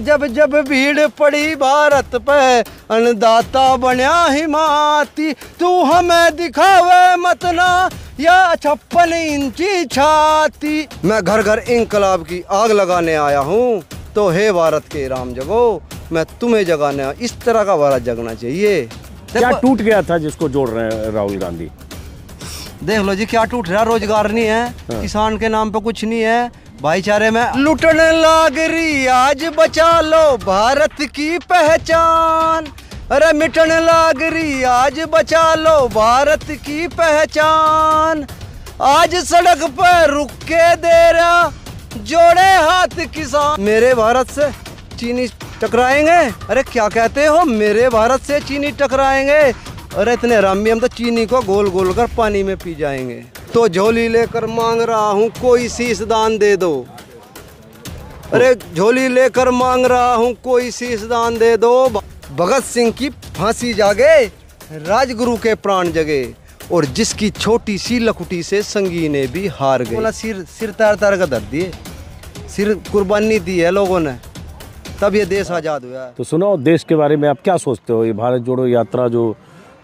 जब जब भीड़ पड़ी भारत पे अन्नदाता बनया हिमाती तू हमें दिखावे मत ना या छप्पन इंची छाती। मैं घर घर इंकलाब की आग लगाने आया हूँ तो हे भारत के राम जगो मैं तुम्हें जगाने इस तरह का भारत जगना चाहिए। क्या टूट गया था जिसको जोड़ रहे हैं राहुल गांधी? देख लो जी क्या टूट रहा रोज़गार नहीं है। किसान के नाम पे कुछ नहीं है। भाईचारे में लुटने लाग रही, आज बचा लो भारत की पहचान। अरे मिटने लाग रही, आज बचा लो भारत की पहचान। आज सड़क पर रुक के दे रहा जोड़े हाथ किसान। मेरे भारत से चीनी टकराएँगे? अरे क्या कहते हो? मेरे भारत से चीनी टकराएँगे? अरे इतने हरामी हम तो चीनी को गोल गोल कर पानी में पी जाएँगे। तो झोली लेकर मांग रहा हूँ कोई शीश दान दे दो। अरे झोली लेकर मांग रहा हूँ कोई शीश दान दे दो। भगत सिंह की फांसी जागे राजगुरु के प्राण जगे और जिसकी छोटी सी लकुटी से संगीने भी हार गए। बोला सिर सिर तार तार का दर्द दिए सिर कुर्बानी दी है लोगों ने तब ये देश आज़ाद हुआ। तो सुनो देश के बारे में आप क्या सोचते हो? ये भारत जोड़ो यात्रा जो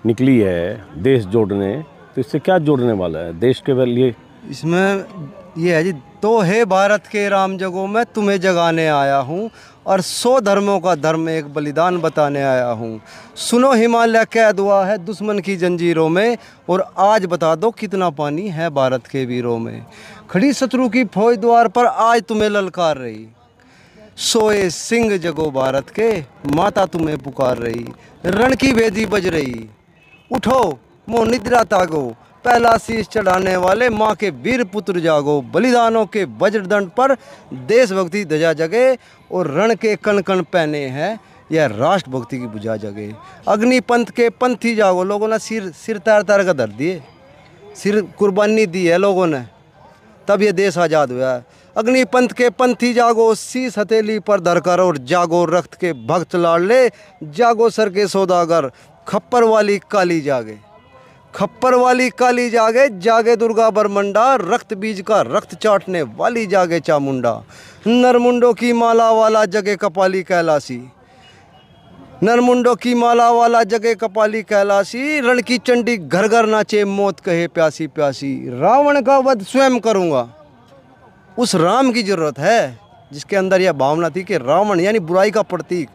निकली है देश जोड़ने तो इससे क्या जोड़ने वाला है? देश के लिए इसमें ये है जी तो हे भारत के राम जगो, मैं तुम्हें जगाने आया हूँ और सौ धर्मों का धर्म एक बलिदान बताने आया हूँ। सुनो, हिमालय कैद हुआ है दुश्मन की जंजीरों में, और आज बता दो कितना पानी है भारत के वीरों में। खड़ी शत्रु की फौज द्वार पर आज तुम्हें ललकार रही। सोए सिंह जगो भारत के, माता तुम्हें पुकार रही। रण की वेदी बज रही। उठो मोह निद्रा तागो पहला शीश चढ़ाने वाले माँ के वीर पुत्र जागो। बलिदानों के वज्रदंड पर देशभक्ति ध्वजा जगे और रण के कण कण पहने हैं। यह राष्ट्रभक्ति की बुझा जगे। अग्निपंथ के पंथी जागो। लोगों ने सिर सिर तार तार का दर्द दिए। सिर कुर्बानी दी है लोगों ने। तब ये देश आज़ाद हुआ। अग्निपंथ के पंथी जागो। शीस हथेली पर धरकर और जागो। रक्त के भक्त लाड़ ले। जागो सर के सौदागर। खप्पर वाली काली जागे। खप्पर वाली काली जागे जागे दुर्गा बरमंडा, रक्त बीज का रक्त चाटने वाली जागे चामुंडा। नरमुंडो की माला वाला जगे कपाली कैलासी नरमुंडो की माला वाला जगे कपाली कैलासी रण की चंडी घर घर नाचे, मौत कहे प्यासी प्यासी। रावण का वध स्वयं करूँगा। उस राम की ज़रूरत है, जिसके अंदर यह भावना थी कि रावण यानी बुराई का प्रतीक।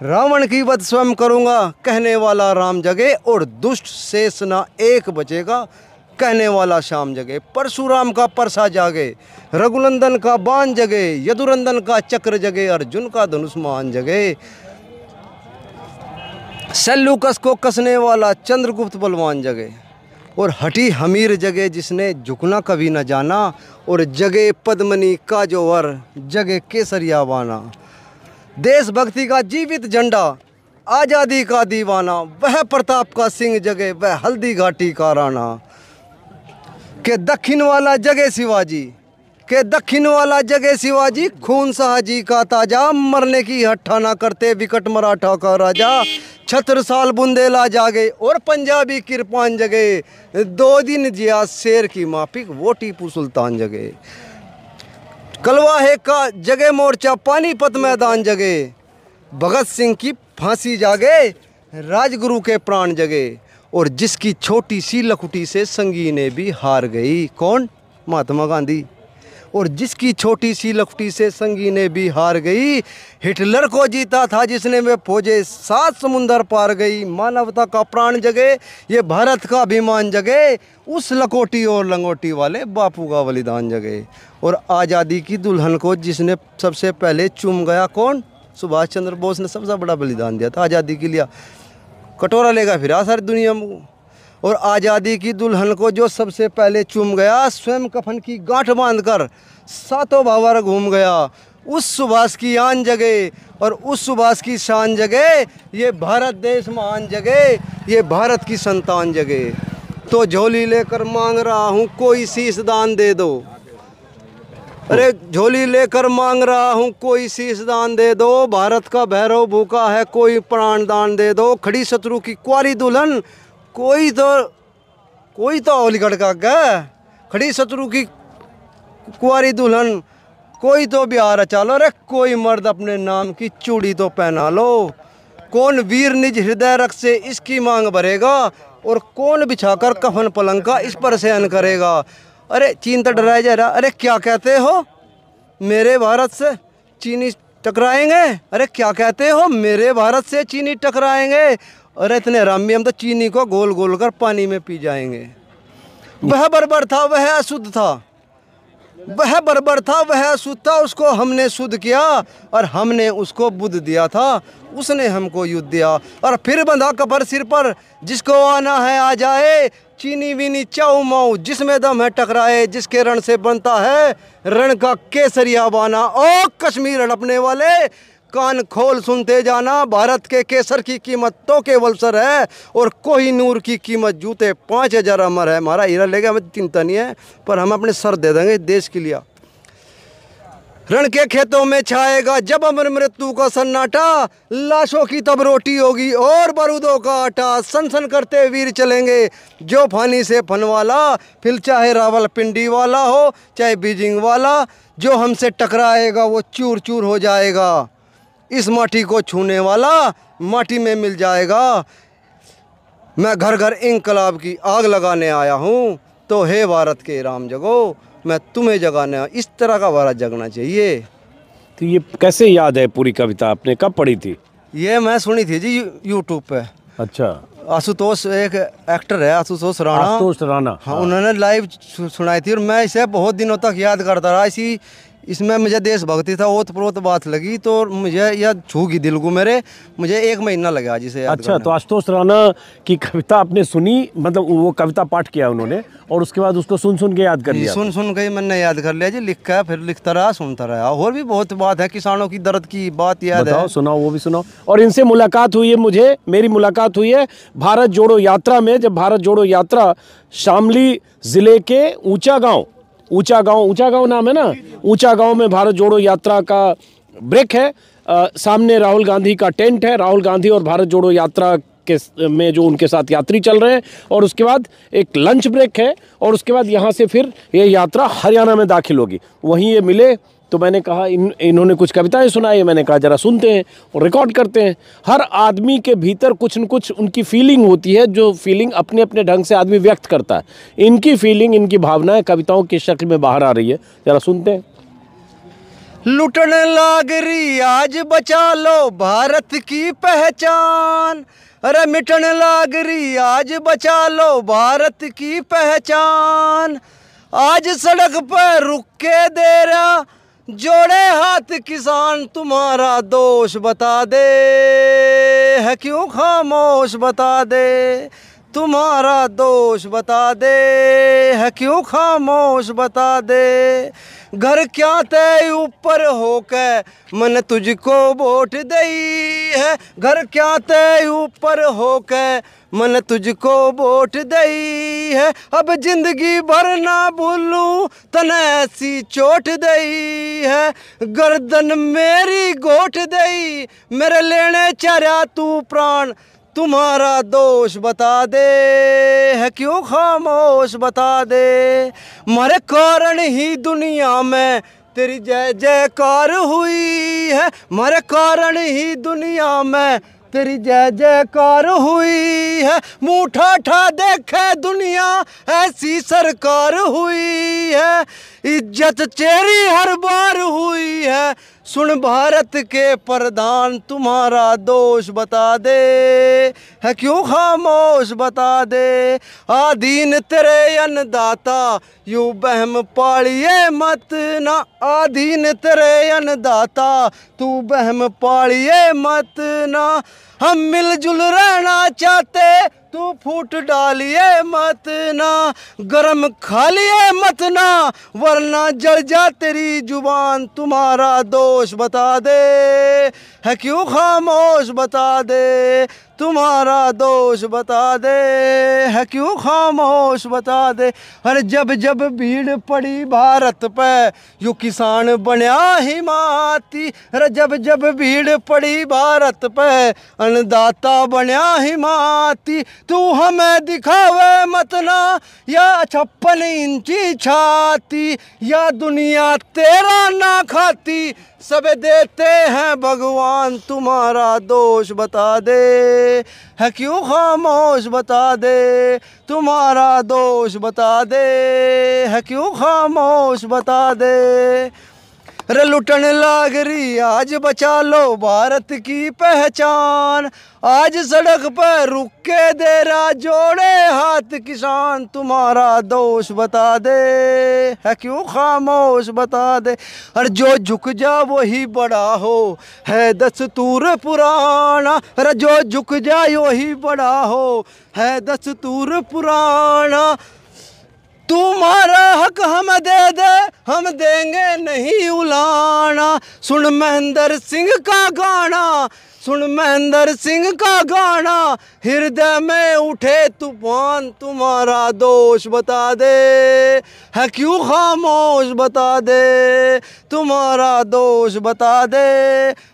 रावण की वध स्वयं करूँगा, कहने वाला राम जगे और दुष्ट शेष ना एक बचेगा, कहने वाला शाम जगे। परशुराम का परसा जागे, रघुनंदन का बाण जगे यदुरंदन का चक्र जगे, अर्जुन का धनुष्मान जगे। सेल्यूकस को कसने वाला चंद्रगुप्त बलवान जगे, और हटी हमीर जगे जिसने झुकना कभी न जाना, और जगे पद्मनी का जोवर जगे केसरिया बाना। देशभक्ति का जीवित झंडा, आज़ादी का दीवाना, वह प्रताप का सिंह जगे वह हल्दी घाटी का राणा। के दक्षिण वाला जगे शिवाजी, के दक्षिण वाला जगे शिवाजी, खून शाहजी का ताज़ा, मरने की हट्ठा ना करते विकट मराठा का राजा। छत्र साल बुंदेला जागे और पंजाबी किरपान जगे। दो दिन जिया शेर की माफिक वो टीपू सुल्तान जगे। कलवाहे का जगे मोर्चा, पानीपत मैदान जगे। भगत सिंह की फांसी जागे, राजगुरु के प्राण जगे। और जिसकी छोटी सी लकुटी से संगी ने भी हार गई। कौन? महात्मा गांधी। और जिसकी छोटी सी लकुटी से संगीने भी हार गई। हिटलर को जीता था जिसने वे फौजे सात समुंदर पार गई। मानवता का प्राण जगे, ये भारत का अभिमान जगे। उस लकोटी और लंगोटी वाले बापू का बलिदान जगे। और आज़ादी की दुल्हन को जिसने सबसे पहले चूम गया कौन? सुभाष चंद्र बोस ने सबसे बड़ा बलिदान दिया था। आज़ादी के लिए कटोरा लेगा फिरा सारी दुनिया में। और आज़ादी की दुल्हन को जो सबसे पहले चूम गया, स्वयं कफन की गांठ बांधकर सातों भावर घूम गया। उस सुभाष की आन जगे और उस सुभाष की शान जगे ये भारत देश महान जगे ये भारत की संतान जगे तो झोली लेकर मांग रहा हूँ, कोई शीश दान दे दो। अरे झोली लेकर मांग रहा हूँ, कोई शीश दान दे दो। भारत का भैरव भूखा है, कोई प्राण दान दे दो। खड़ी शत्रु की कुआरी दुल्हन कोई तो कोई तो अलीगढ़ का। क्या खड़ी शत्रु की कुआरी दुल्हन, कोई तो बिहार चलो रे कोई मर्द अपने नाम की चूड़ी तो पहना लो। कौन वीर निज हृदय रख से इसकी मांग भरेगा, और कौन बिछाकर कफन पलंग का इस पर सहन करेगा। अरे चीन तो डराया जा रहा, अरे क्या कहते हो? मेरे भारत से चीनी टकराएँगे? अरे क्या कहते हो? मेरे भारत से चीनी टकराएँगे? अरे इतने रामी हम तो चीनी को गोल गोल कर पानी में पी जाएँगे। वह बर्बर था, वह अशुद्ध था। वह बर्बर था, वह अशुद्ध था, उसको हमने शुद्ध किया और हमने उसको बुद्ध दिया था। उसने हमको युद्ध दिया और फिर बंधा कपर सिर पर, जिसको आना है आ जाए। चीनी वीनी चाऊ माऊ, जिसमें दम है टकराए, जिसके रण से बनता है, रण का केसरिया बाना। ओ कश्मीर हड़पने वाले कान खोल सुनते जाना, भारत के केसर की कीमत तो केवल सर है, और कोही नूर की कीमत जूते पाँच हज़ार अमर है। हमारा हीरा लेगा, हमें चिंता नहीं है, पर हम अपने सर दे देंगे देश के लिए। रण के खेतों में छाएगा, जब अमर मृत्यु का सन्नाटा, लाशों की तब रोटी होगी और बारूदों का आटा। सन सन करते वीर चलेंगे, जो फानी से फन वाला फिर चाहे रावल पिंडी वाला हो, चाहे बीजिंग वाला, जो हमसे टकराएगा, वो चूर चूर हो जाएगा। इस माटी को छूने वाला माटी में मिल जाएगा। मैं घर घर इंकलाब की आग लगाने आया हूँ। तो हे भारत के राम जगो मैं तुम्हें जगाने इस तरह का भारत जगना चाहिए। तो ये कैसे याद है पूरी कविता आपने? कब पढ़ी थी? ये मैं सुनी थी जी यूट्यूब पे। अच्छा। आशुतोष एक एक्टर है आशुतोष राणा। आशुतोष राणा। हाँ हाँ। उन्होंने लाइव सुनाई थी और मैं इसे बहुत दिनों तक याद करता रहा। इसी इसमें मुझे देशभक्ति था ओत प्रोत बात लगी तो मुझे यह छू गई दिल को मेरे। मुझे एक महीना लगा जिसे अच्छा तो आशुतोष राणा की कविता आपने सुनी मतलब वो कविता पाठ किया उन्होंने और उसके बाद उसको सुन सुन के याद कर लिया? सुन सुन के मैंने याद कर लिया जी लिखा है फिर लिखता रहा सुनता रहा। और भी बहुत बात है किसानों की दर्द की बात याद बताओ है। सुनाओ वो भी सुनाओ। और इनसे मुलाकात हुई है मुझे मेरी मुलाकात हुई है भारत जोड़ो यात्रा में जब भारत जोड़ो यात्रा शामली ज़िले के ऊँचा गाँव ऊँचा गाँव ऊँचा गाँव नाम है ना? ऊँचा गाँव में भारत जोड़ो यात्रा का ब्रेक है। आ, सामने राहुल गांधी का टेंट है। राहुल गांधी और भारत जोड़ो यात्रा के में जो उनके साथ यात्री चल रहे हैं। और उसके बाद एक लंच ब्रेक है। और उसके बाद यहाँ से फिर ये यात्रा हरियाणा में दाखिल होगी। वहीं ये मिले तो मैंने कहा, इन, इन्होंने कुछ कविताएँ सुनाई, मैंने कहा, जरा सुनते हैं और रिकॉर्ड करते हैं। हर आदमी के भीतर कुछ न कुछ उनकी फीलिंग होती है, जो फीलिंग अपने अपने ढंग से आदमी व्यक्त करता है। इनकी फीलिंग इनकी भावनाएँ कविताओं की शक्ल में बाहर आ रही है। जरा सुनते हैं। लुटन लाग रही, आज बचा लो भारत की पहचान। अरे मिटन लाग रही, आज बचा लो भारत की पहचान। आज सड़क पर रुक के दे रहा जोड़े हाथ किसान तुम्हारा दोष बता दे। है क्यों खामोश बता दे? तुम्हारा दोष बता दे, है क्यों खामोश बता दे? घर क्या तय ऊपर होकर मन तुझको वोट दई है? घर क्या तय ऊपर होकर मन तुझको वोट दई है? अब ज़िंदगी भर ना भूलूं तने ऐसी चोट दई है। गर्दन मेरी गोट दई, मेरे लेने चरा तू प्राण तुम्हारा दोष बता दे, है क्यों खामोश बता दे? मारे कारण ही दुनिया में तेरी जय जयकार हुई है। मारे कारण ही दुनिया में तेरी जय जयकार हुई है। मुँह ठा देखे दुनिया, ऐसी सरकार हुई है। इज़्ज़त चेरी हर बार हुई है। सुन भारत के प्रधान, तुम्हारा दोष बता दे। है क्यों खामोश बता दे? आधीन तेरे अन्नदाता, यू बहम पालिए मत ना। आधीन तेरे अन्नदाता, तू बहम पालिए मत ना। हम मिलजुल रहना चाहते, तू फूट डालिए मत ना, गरम खा लिए मत ना, वरना जल जा तेरी ज़ुबान, तुम्हारा दोष बता दे, है क्यों खामोश बता दे तुम्हारा दोष बता दे, है क्यों खामोश बता दे? अरे जब जब भीड़ पड़ी भारत पे, यू किसान बनया हिमाती अरे जब जब भीड़ पड़ी भारत पे, अन्नदाता बनया हिमाती तू हमें दिखावे मतना या छप्पन इंची छाती, या दुनिया तेरा ना खाती। सब देते हैं भगवान, तुम्हारा दोष बता दे। है क्यों खामोश बता दे? तुम्हारा दोष बता दे। है क्यों खामोश बता दे? रे लुटन लाग रही आज बचा लो भारत की पहचान। आज सड़क पर रुक दे रहा जोड़े हाथ, किसान तुम्हारा दोष बता दे। है क्यों खामोश बता दे? और जो झुक जा वही बड़ा हो, है दस्तूर पुराना। अरे जो झुक जाए वही बड़ा हो, है दस्तूर पुराना। तुम्हारा हक हम दे दे, हम देंगे नहीं उलाना। सुन महेंद्र सिंह का गाना, सुन महेंद्र सिंह का गाना। हृदय में उठे तूफ़ान, तुम्हारा दोष बता दे। है क्यों खामोश बता दे? तुम्हारा दोष बता दे।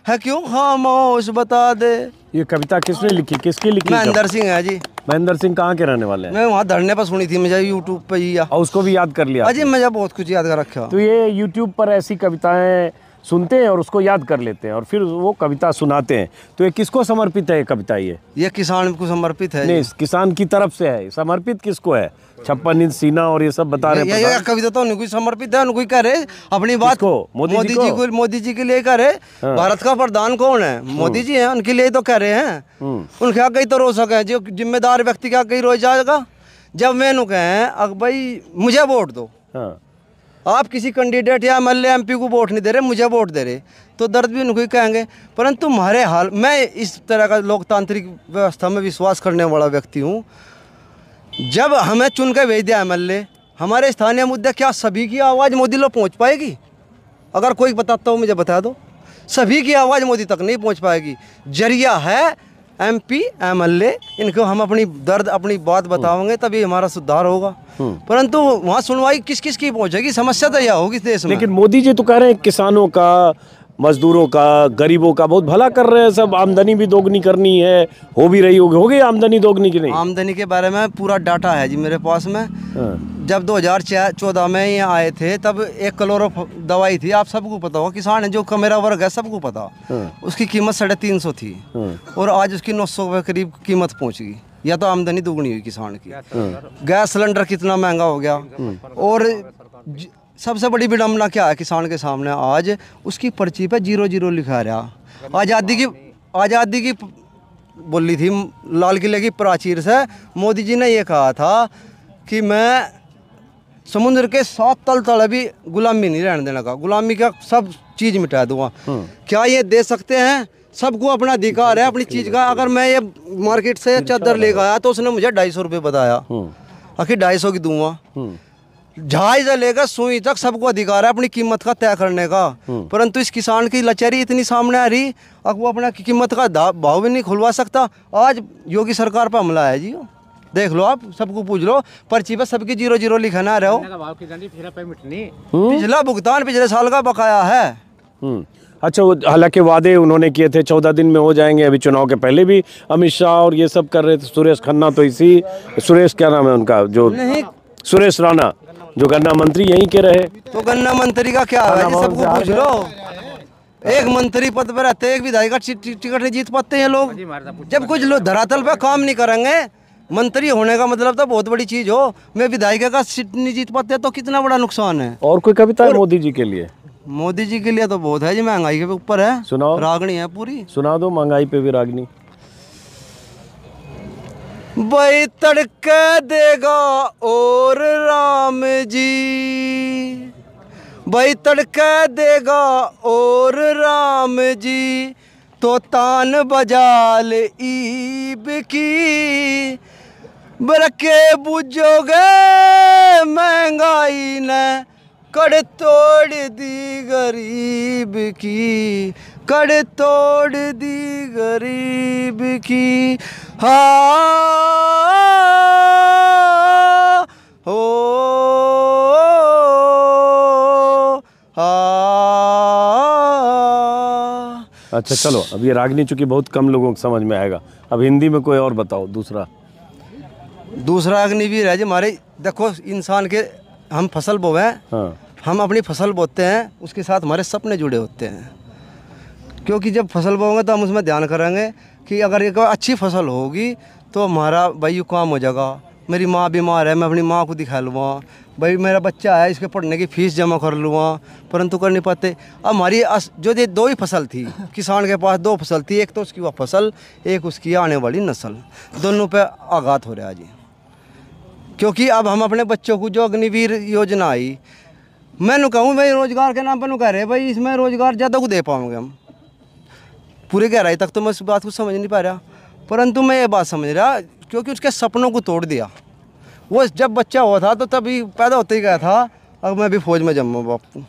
है क्यों खामोश बता दे? ये कविता किसने लिखी? किसकी लिखी महेंद्र सिंह है जी। महेंद्र सिंह कहाँ के रहने वाले हैं? मैं वहाँ धरने पर सुनी थी मुझे यूट्यूब पे ही और उसको भी याद कर लिया अजी मुझे बहुत कुछ याद कर रखा तो ये यूट्यूब पर ऐसी कविताएँ सुनते हैं और उसको याद कर लेते हैं और फिर वो कविता सुनाते हैं। तो ये किसको समर्पित है ये कविता ये? ये किसान को समर्पित है नहीं किसान की तरफ़ से है। समर्पित किसको है? छप्पन इंच सीना और ये सब बता रहे हैं ये कविता तो उनको समर्पित है उनको करे। अपनी बात किसको? मोदी जी जी को? को मोदी जी के लिए करे। हाँ। भारत का प्रधान कौन है? मोदी जी हैं उनके लिए तो कह रहे हैं। हम्म। उनके आगे ही तो रो सके जो जिम्मेदार व्यक्ति के आगे ही रो जाएगा। जब मैं कहें अब भाई मुझे वोट दो। हाँ। आप किसी कैंडिडेट या एम एल को वोट नहीं दे रहे मुझे वोट दे रहे। तो दर्द भी उनको ही कहेंगे। परंतु हमारे हाल मैं इस तरह का लोकतांत्रिक व्यवस्था में विश्वास करने वाला व्यक्ति हूँ। जब हमें चुन के भेज दिया एमएलए हमारे स्थानीय मुद्दे क्या सभी की आवाज़ मोदी लोग पहुँच पाएगी? अगर कोई बताता हो मुझे बता दो। सभी की आवाज़ मोदी तक नहीं पहुँच पाएगी। ज़रिया है M P M L A इनको हम अपनी दर्द अपनी बात बताओगे तभी हमारा सुधार होगा। परंतु वहाँ सुनवाई किस किस की पहुँचेगी समस्या तो यह होगी देश में। लेकिन मोदी जी तो कह रहे हैं किसानों का मजदूरों का गरीबों का बहुत भला कर रहे हैं सब। आमदनी भी दोगुनी करनी है। हो भी रही होगी। हो गई आमदनी दोगुनी की नहीं? आमदनी के बारे में पूरा डाटा है जी मेरे पास में। हाँ, जब 2014 में ये आए थे तब एक कलोरो दवाई थी। आप सबको पता हो किसान है जो कमेरा वर्ग है सबको पता। हाँ। उसकी कीमत साढ़े तीन सौ थी। हाँ, और आज उसकी नौ सौ के करीब कीमत पहुँच गई। या तो आमदनी दोगुनी हुई किसान की। गैस सिलेंडर कितना महँगा हो गया। और ज- सबसे बड़ी विडम्बना क्या है किसान के सामने? आज उसकी पर्ची पे ज़ीरो ज़ीरो लिखा रहा। आज़ादी की आज़ादी की बोली थी लाल किले की प्राचीर से। मोदी जी ने ये कहा था कि मैं समुद्र के सात तल तल अभी गुलामी नहीं रहने देने का। गुलामी का सब चीज़ मिटा दूँगा। क्या ये दे सकते हैं? सबको अपना अधिकार है अपनी चीज़ का। अगर मैं ये मार्केट से चादर लेकर आया तो उसने मुझे ढाई सौ रुपये बताया। आखिर ढाई सौ की दूँगा। जहाज़ से लेकर सुई तक सबको अधिकार है अपनी कीमत का तय करने का। परंतु इस किसान की लचेरी इतनी सामने आ रही अब वो अपना कीमत का भाव भी नहीं खुलवा सकता। आज योगी सरकार पर हमला है जी। देख लो आप सबको पूछ लो पर्ची पर सबकी ज़ीरो ज़ीरो लिखा ना रहो। पिछला भुगतान पिछले साल का बकाया है। हम्म। अच्छा हालाँकि वादे उन्होंने किए थे चौदह दिन में हो जाएँगे अभी चुनाव के पहले भी अमित शाह और ये सब कर रहे थे सुरेश खन्ना तो इसी सुरेश क्या नाम है उनका जो नहीं सुरेश राणा जो गन्ना मंत्री यहीं के रहे। तो गन्ना मंत्री का क्या है? सबको पूछ लो। एक मंत्री पद पर रहते एक विधायक का टिकट नहीं जीत पाते हैं लोग। जब कुछ लोग धरातल पर काम नहीं करेंगे मंत्री होने का मतलब तो बहुत बड़ी चीज़ हो। मैं विधायक का सीट नहीं जीत पाते तो कितना बड़ा नुकसान है? और कोई कविता है मोदी जी के लिए? मोदी जी के लिए तो बहुत है जी महँगाई के ऊपर है। सुनाओ। रागनी है पूरी। सुना दो महँगाई पे भी रागनी। भाई तड़के देगा और राम जी। भाई तड़के देगा और राम जी तो तान बजा ले ईब की। बरके बुझोगे महँगाई ने, कड़ तोड़ दी गरीब की, कड़ तोड़ दी गरीब की। हा अच्छा चलो अब ये रागनी चूँकि बहुत कम लोगों को समझ में आएगा। अब हिंदी में कोई और बताओ दूसरा। दूसरा अग्निवीर है जी हमारे देखो इंसान के हम फ़सल हैं हाँ। हम अपनी फ़सल बोते हैं उसके साथ हमारे सपने जुड़े होते हैं। क्योंकि जब फ़सल बोएँगे तो हम उसमें ध्यान करेंगे कि अगर एक अच्छी फ़सल होगी तो हमारा भाई ये काम हो जाएगा। मेरी माँ बीमार है मैं अपनी माँ को दिखा लूँगा। भाई मेरा बच्चा है इसके पढ़ने की फ़ीस जमा कर लूँगा परंतु कर नहीं पाते अब हमारी जो ये दो ही फ़सल थी किसान के पास दो फ़सल थी एक तो उसकी वह फ़सल एक उसकी आने वाली नस्ल। दोनों पे आघात हो रहा है जी। क्योंकि अब हम अपने बच्चों को जो अग्निवीर योजना आई मैं कहूँ भाई रोज़गार के नाम पर कह रहे भाई इसमें रोज़गार ज़्यादा को दे पाओगे हम। पूरे गहराई तक तो मैं उस बात को समझ नहीं पा रहा, परंतु मैं ये बात समझ रहा क्योंकि उसके सपनों को तोड़ दिया। वो जब बच्चा हुआ था तो तभी पैदा होते ही गया था, अब मैं भी फौज में जम्मू बापू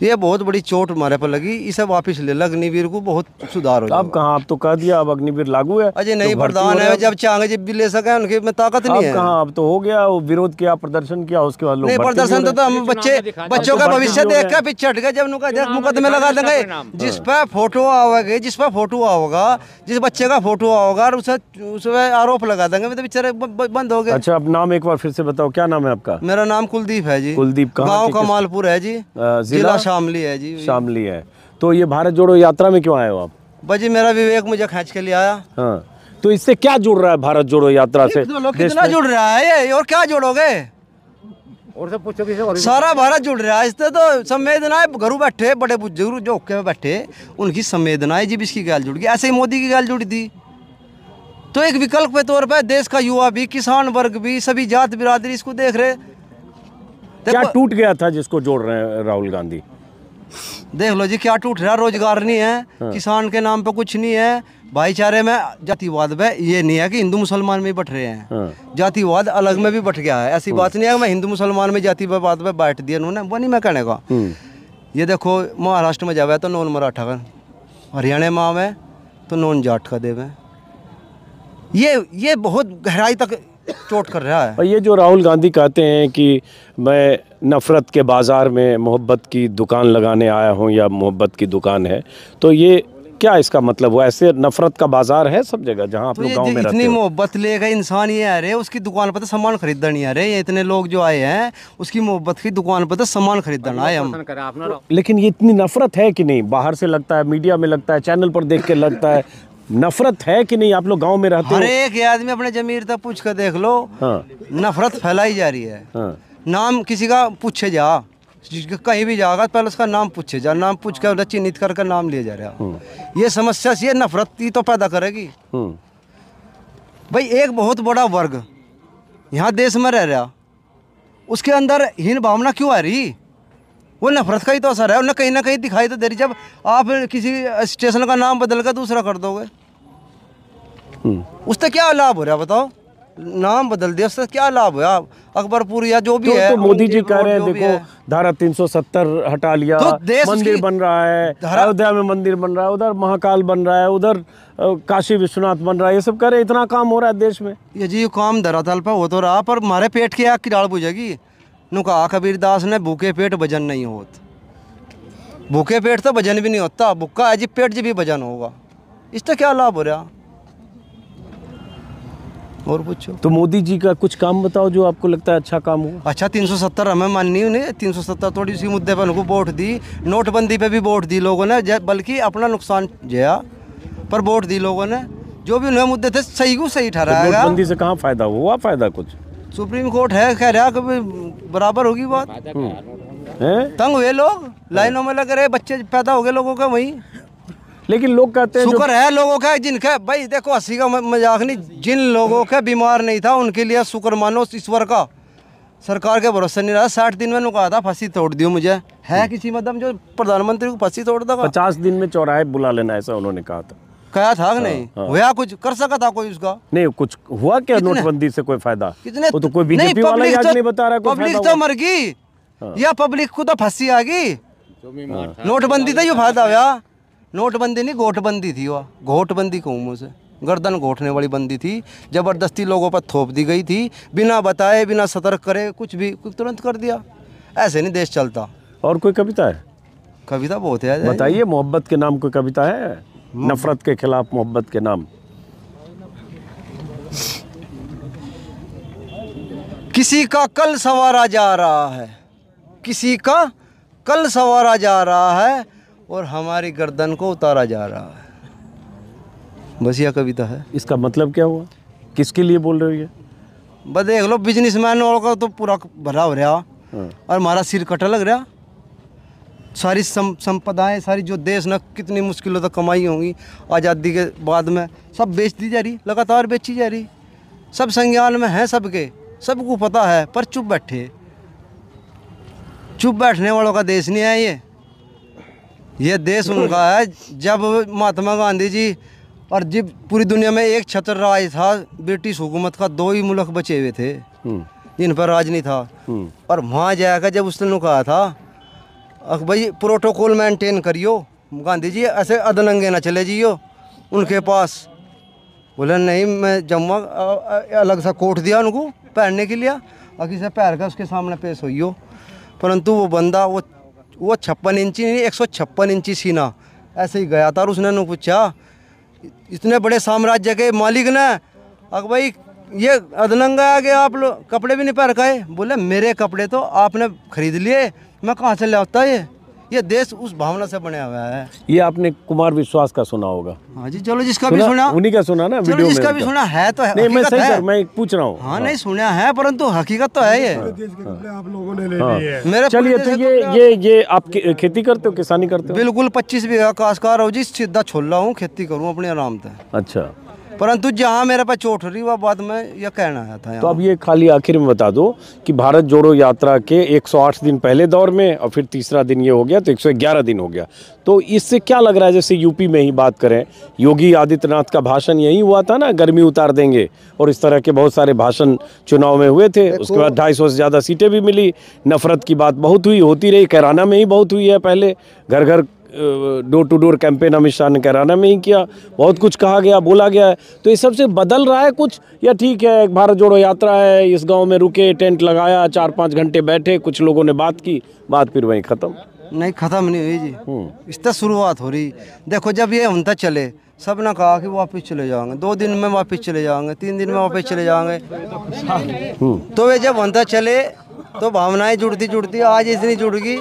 ये बहुत बड़ी चोट हमारे पर लगी। इसे वापस ले। ला अग्निवीर को बहुत सुधार हो अब कहाँ? अब तो कह दिया अब अग्निवीर लागू है। अजय नहीं तो प्रधान है जब चाहेंगे जब भी ले सके उनके में ताकत नहीं है। कहाँ? अब तो हो गया वो विरोध किया प्रदर्शन किया उसके बाद लोग नहीं प्रदर्शन तो, तो हम बच्चे बच्चों का भविष्य देख रहे के पीछे हट गए। जब उनका जब मुकदमे लगा देंगे जिस पे फ़ोटो आओगे जिस पर फ़ोटो आओगा जिस बच्चे का फ़ोटो आओगा और उसे उसमें आरोप लगा देंगे तो बेचारे बंद हो गए। अच्छा अब नाम एक बार फिर से बताओ क्या नाम है आपका? मेरा नाम कुलदीप है जी। कुलदीप गाँव के कमालपुर है जी। जिला शामली है जी। शामली है। तो ये भारत जोड़ो यात्रा में क्यों आए हो आप? भाजी मेरा विवेक मुझे खींच के ले आया। हाँ। तो इससे क्या जुड़ रहा है भारत जोड़ो यात्रा से? कितना जुड़ रहा है ये और क्या जोड़ोगे? और सब पूछो किसी और सारा भारत जुड़ रहा है। इससे तो संवेदनाएँ घरों बैठे बड़े बुज़ुर्ग जो के में बैठे उनकी संवेदनाएँ जब इसकी गाल जुड़ गई। ऐसे ही मोदी की गाल जुड़ी थी। तो एक विकल्प के तौर पर देश का युवा भी किसान वर्ग भी सभी जात बिरादरी इसको देख रहे। क्या टूट गया था जिसको जोड़ रहे हैं राहुल गांधी? देख लो जी क्या टूट रहा रोज़गार नहीं है। हाँ। किसान के नाम पे कुछ नहीं है। भाईचारे में जातिवाद में ये नहीं है कि हिंदू मुसलमान में ही बट रहे हैं। हाँ। जातिवाद अलग में भी बट गया है। ऐसी बात नहीं है मैं हिंदू मुसलमान में जातिवाद में बैठ दिया उन्होंने वो नहीं मैं कहने का। हम्म, ये देखो महाराष्ट्र में जावे तो नॉन मराठा का हरियाणा में आवे तो नॉन जाट का देवे। ये ये बहुत गहराई तक चोट कर रहा है। और ये जो राहुल गांधी कहते हैं कि मैं नफ़रत के बाज़ार में मोहब्बत की दुकान लगाने आया हूँ या मोहब्बत की दुकान है तो ये क्या इसका मतलब हुआ? ऐसे नफ़रत का बाज़ार है सब जगह जहाँ आप तो लोग गाँव में इतनी मोहब्बत लेकर इंसान ये आ रहे उसकी दुकान पर तो सामान खरीदना नहीं आ रहे ये इतने लोग जो आए हैं उसकी मोहब्बत की दुकान पर तो सामान खरीदना आए हम। लेकिन ये इतनी नफ़रत है कि नहीं? बाहर से लगता है मीडिया में लगता है चैनल पर देख के लगता है नफ़रत है कि नहीं? आप लोग गाँव में रहते हर हो एक आदमी अपने जमीर तक पूछ कर देख लो। हाँ। नफरत फैलाई जा रही है। हाँ। नाम किसी का पूछे जा। कहीं भी जाएगा पहले उसका नाम पूछे जा। नाम पूछ कर चिन्हित कर नाम लिया जा रहा ये समस्या ये नफरत ही तो पैदा करेगी। हम्म भाई एक बहुत बड़ा वर्ग यहाँ देश में रह रहा। उसके अंदर हीन भावना क्यों आ रही? वो नफरत का ही तो असर है। उन्हें कहीं ना कहीं दिखाई तो दे रही जब आप किसी स्टेशन का नाम बदल कर दूसरा कर दोगे। हम्म। उससे क्या लाभ हो रहा है बताओ? नाम बदल दिया उससे क्या लाभ हुआ अकबरपुर या जो भी तो, है तो मोदी जी कह रहे हैं देखो है। धारा 370 हटा लिया तो मंदिर बन रहा है अयोध्या में मंदिर बन रहा है उधर महाकाल बन रहा है उधर काशी विश्वनाथ बन रहा है ये सब कह रहे हैं, इतना काम हो रहा है देश में। ये जी काम धरातल पर हो तो रहा पर हमारे पेट की आग की डाल बुझेगी। नु कहा कबीर दास ने भूखे पेट भजन नहीं होत। भूखे पेट तो भजन भी नहीं होता भूखा है जी पेट जी भी भजन होगा। इससे क्या लाभ हो रहा? और पूछो। तो मोदी जी का कुछ काम बताओ जो आपको लगता है अच्छा काम हुआ अच्छा 370 हमें माननी उन्हें। 370 थोड़ी सी मुद्दे पर उनको वोट दी। नोटबंदी पे भी वोट दी लोगों ने बल्कि अपना नुकसान जया पर वोट दी लोगों ने। जो भी उन्हें मुद्दे थे सही को सही ठहराया तो नोटबंदी से कहाँ फ़ायदा हुआ फ़ायदा कुछ? सुप्रीम कोर्ट है कह रहा कि बराबर होगी बात? है? तंग हुए लोग? लाइनों में लग रहे बच्चे पैदा हो गए लोगों का वही। लेकिन लोग कहते हैं शुक्र है लोगों का जिनका भाई देखो हँसी का मज़ाक नहीं। जिन लोगों का बीमार नहीं था उनके लिए शुक्र मानो ईश्वर का। सरकार के भरोसे नहीं रहा। साठ दिन में नु कहा था फांसी तोड़ दियो मुझे। है किसी मदम जो प्रधानमंत्री को फांसी तोड़ देगा? पचास दिन में चौराहे बुला लेना ऐसा उन्होंने कहा था। कहा था कि नहीं? हुआ कुछ? कर सका था कोई उसका? नहीं कुछ हुआ क्या नोटबंदी से कोई फ़ायदा? कितने वो तो कोई नहीं, बीजेपी वाला ही तो- नहीं बता रहा कोई पब्लिक तो मर गई। या पब्लिक को तो फांसी आ गई? नोटबंदी तो ये फ़ायदा हुआ। नोटबंदी नहीं घोटबंदी थी वह घोटबंदी कहूँ मुझे गर्दन घोटने वाली बंदी थी। ज़बरदस्ती लोगों पर थोप दी गई थी। बिना बताए बिना सतर्क करे कुछ भी कुछ तुरंत कर दिया। ऐसे नहीं देश चलता। और कोई कविता है? कविता बहुत है बताइए मोहब्बत के नाम कोई कविता है? नफरत के खिलाफ मोहब्बत के नाम। किसी का कल सवारा जा रहा है। किसी का कल सवारा जा रहा है और हमारी गर्दन को उतारा जा रहा है। बस यह कविता है। इसका मतलब क्या हुआ? किसके लिए बोल रहे हो ये? बस देख लो बिजनेसमैन वालों का तो पूरा भरा हो रहा। हाँ। और हमारा सिर कटा लग रहा। सारी सम, संपदाएँ सारी जो देश ने कितनी मुश्किलों तक कमाई होंगी आज़ादी के बाद में सब बेच दी जा रही लगातार बेची जा रही। सब संज्ञान में है सबके सबको पता है पर चुप बैठे। चुप बैठने वालों का देश नहीं है ये। ये देश उनका है जब महात्मा गांधी जी और जब पूरी दुनिया में एक छत्र राज था ब्रिटिश हुकूमत का दो ही मुल्क बचे हुए थे। हम्म। जिन पर राज नहीं था। हम्म। और वहाँ जाकर जब उसने कहा था भाई प्रोटोकॉल मेंटेन करियो। गांधी जी, ऐसे अदनंगे ना चले जियो, उनके पास। बोले, नहीं, मैं जम्मा अलग सा कोट दिया उनको, पहनने के लिए। अभी से पैर का उसके सामने पेश हुई परंतु वो बंदा, वो वो छप्पन इंची नहीं, एक सौ छप्पन इंची सीना। ऐसे ही गया था और उसने पूछा, इतने बड़े साम्राज्य के मालिक ने? अक भाई ये अदनंगा आ गया आप लोग कपड़े भी नहीं पहन रखाए बोले मेरे कपड़े तो आपने खरीद लिए मैं कहाँ से ले आता ये? ये देश उस भावना से बना हुआ है। ये आपने कुमार विश्वास का सुना होगा। हाँ जी चलो जिसका भी सुना? सुना। उन्हीं का सुना ना चलो वीडियो में? जिसका भी सुना है तो है नहीं मैं सही है। मैं पूछ रहा हूँ। हाँ नहीं सुना है परंतु हकीकत तो है ये। आप हाँ। मेरे चलिए तो ये ये ये आप खेती करते हो किसानी करते हो? बिल्कुल पच्चीस बीघा काशकार हो जी सीधा छोला हूँ खेती करूँ अपने आराम से। अच्छा। परंतु जहाँ मेरे पास चोट हो रही वह बात में यह कहना था तो अब ये खाली आखिर में बता दो कि भारत जोड़ो यात्रा के 108 दिन पहले दौर में और फिर तीसरा दिन ये हो गया तो 111 दिन हो गया। तो इससे क्या लग रहा है जैसे यूपी में ही बात करें योगी आदित्यनाथ का भाषण यही हुआ था ना गर्मी उतार देंगे और इस तरह के बहुत सारे भाषण चुनाव में हुए थे उसके बाद ढाई सौ से ज़्यादा सीटें भी मिली नफरत की बात बहुत हुई होती रही कैराना में ही बहुत हुई है पहले घर घर door to door campaign Amit Shah ने कैराना में ही किया। बहुत कुछ कहा गया बोला गया है। तो ये सबसे बदल रहा है कुछ? या ठीक है एक भारत जोड़ो यात्रा है इस गाँव में रुके टेंट लगाया चार पाँच घंटे बैठे कुछ लोगों ने बात की बात फिर वहीं ख़त्म। नहीं ख़त्म नहीं हुई जी। इस तरह शुरुआत हो रही। देखो जब ये उनता चले सबने कहा कि वापस चले जाएँगे। दो दिन में वापस चले जाएँगे तीन दिन में वापस चले जाएँगे। तो वे जब उनता चले तो भावनाएँ जुड़ती जुड़ती आज इतनी जुड़गी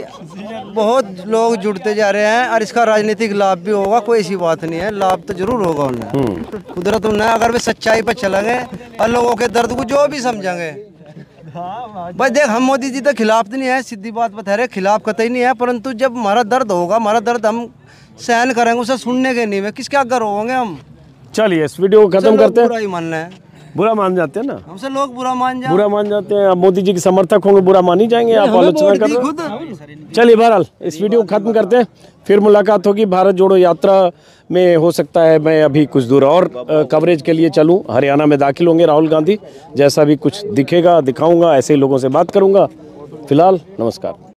बहुत लोग जुड़ते जा रहे हैं और इसका राजनीतिक लाभ भी होगा कोई ऐसी बात नहीं है। लाभ तो ज़रूर होगा उन्हें कुदरत उन्हें अगर वे सच्चाई पर चलेंगे और लोगों के दर्द को जो भी समझेंगे भाई देख हम मोदी जी तो खिलाफ तो नहीं है सीधी बात बता रहे खिलाफ कतई नहीं है परंतु जब हमारा दर्द होगा हमारा दर्द हम सहन करेंगे उसे सुनने के नहीं में किसके अगर होंगे हम? चलिए इस वीडियो को ख़त्म करते हैं। बुरा ही मानना है। बुरा मान जाते हैं ना? हमसे लोग बुरा मान जाए बुरा मान जाते हैं। आप मोदी जी के समर्थक होंगे बुरा मान ही जाएँगे आप आलोचना कर रहे हो। चलिए बहरहाल इस वीडियो को खत्म करते हैं। फिर मुलाकात होगी भारत जोड़ो यात्रा में हो सकता है मैं अभी कुछ दूर और कवरेज के लिए चलूँ। हरियाणा में दाखिल होंगे राहुल गांधी। जैसा भी कुछ दिखेगा दिखाऊँगा ऐसे ही लोगों से बात करूँगा। फ़िलहाल नमस्कार।